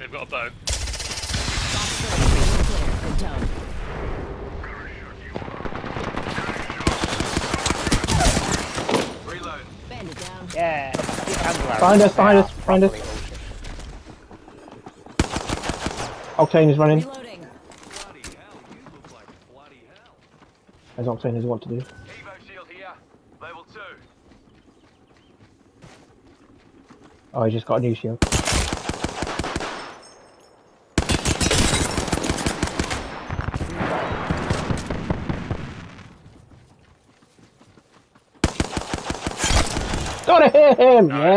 They've got a bow. Good done. Reload. Bandit down. Yeah. Behind us, behind us, behind us. Octane is running. Reloading. Bloody hell, you look like bloody hell. As Octane is what to do. Evo shield here. Level 2. Oh, he just got a new shield. Got him! Yeah.